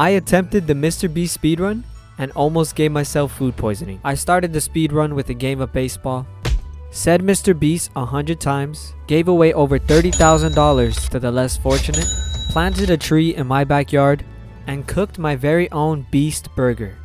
I attempted the Mr. Beast speedrun and almost gave myself food poisoning. I started the speedrun with a game of baseball, said Mr. Beast a hundred times, gave away over $30,000 to the less fortunate, planted a tree in my backyard, and cooked my very own Beast Burger.